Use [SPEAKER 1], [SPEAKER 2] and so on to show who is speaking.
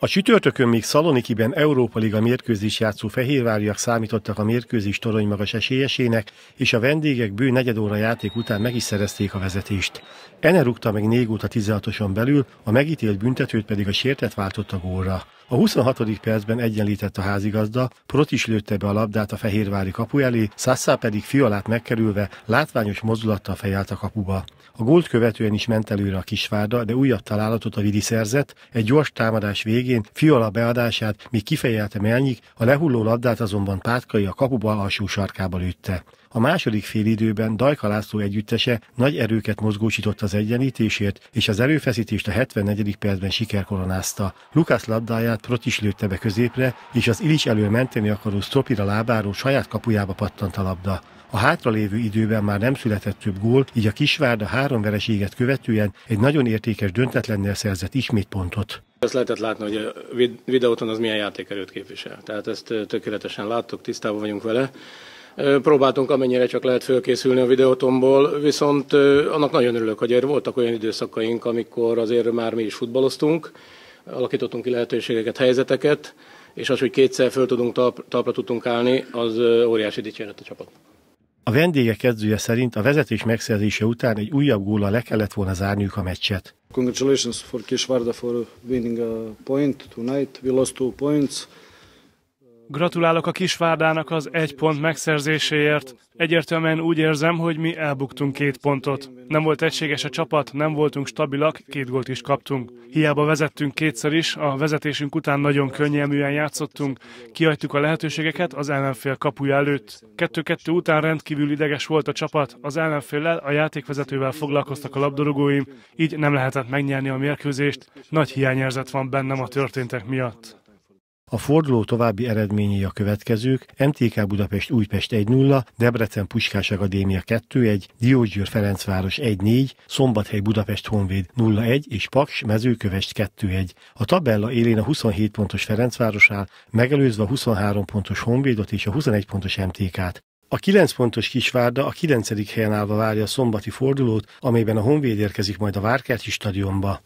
[SPEAKER 1] A csütörtökön még Szalonikiben Európa Liga mérkőzés játszó fehérváriak számítottak a mérkőzés torony magas esélyesének, és a vendégek bő negyed óra játék után meg is szerezték a vezetést. Ene rúgta meg Négót a 16-oson belül, a megítélt büntetőt pedig a sértet váltott gólra. A 26. percben egyenlített a házigazda, Prot is lőtte be a labdát a fehérvári kapu elé, Sassá pedig fialát megkerülve látványos mozdulattal fejelt a kapuba. A gólt követően is ment előre a kisvárda, de újabb találatot a Vidi szerzett, egy gyors támadás végén Fiola beadását, míg kifejelte Melnyik, a lehulló labdát azonban Pátkai a kapuba alsó sarkába lőtte. A második félidőben Dajka László együttese nagy erőket mozgósított az egyenlítésért, és az erőfeszítést a 74. percben sikerkoronázta. Lukász labdáját Protis lőtte be középre, és az Ilics elől menteni akaró Stropira lábáról saját kapujába pattant a labda. A hátralévő időben már nem született több gól, így a Kisvárda három vereséget követően egy nagyon értékes döntetlennel szerzett ismét pontot.
[SPEAKER 2] Ezt lehetett látni, hogy a videóton az milyen játékerőt képvisel. Tehát ezt tökéletesen láttuk, tisztában vagyunk vele. Próbáltunk amennyire csak lehet fölkészülni a videótomból, viszont annak nagyon örülök, hogy voltak olyan időszakaink, amikor azért már mi is futballoztunk, alakítottunk ki lehetőségeket, helyzeteket, és az, hogy kétszer föl tudunk talpra tudtunk állni, az óriási dicséret a csapat.
[SPEAKER 1] A vendégek edzője szerint a vezetés megszerzése után egy újabb góllal le kellett volna zárniuk a meccset.
[SPEAKER 3] Congratulations for Kishvarda for winning a point tonight. We lost two points.
[SPEAKER 4] Gratulálok a Kisvárdának az egy pont megszerzéséért. Egyértelműen úgy érzem, hogy mi elbuktunk két pontot. Nem volt egységes a csapat, nem voltunk stabilak, két gólt is kaptunk. Hiába vezettünk kétszer is, a vezetésünk után nagyon könnyelműen játszottunk, kihagytuk a lehetőségeket az ellenfél kapuja előtt. Kettő-kettő után rendkívül ideges volt a csapat, az ellenféllel, a játékvezetővel foglalkoztak a labdarúgóim, így nem lehetett megnyerni a mérkőzést. Nagy hiányérzet van bennem a történtek miatt.
[SPEAKER 1] A forduló további eredményei a következők, MTK Budapest Újpest 1-0, Debrecen Puskás Akadémia 2-1, Diósgyőr Ferencváros 1-4, Szombathely Budapest Honvéd 0-1 és Paks Mezőkövest 2-1. A tabella élén a 27 pontos Ferencváros áll, megelőzve a 23 pontos Honvédot és a 21 pontos MTK-t. A 9 pontos Kisvárda a 9. helyen állva várja a szombati fordulót, amelyben a Honvéd érkezik majd a Várkerti stadionba.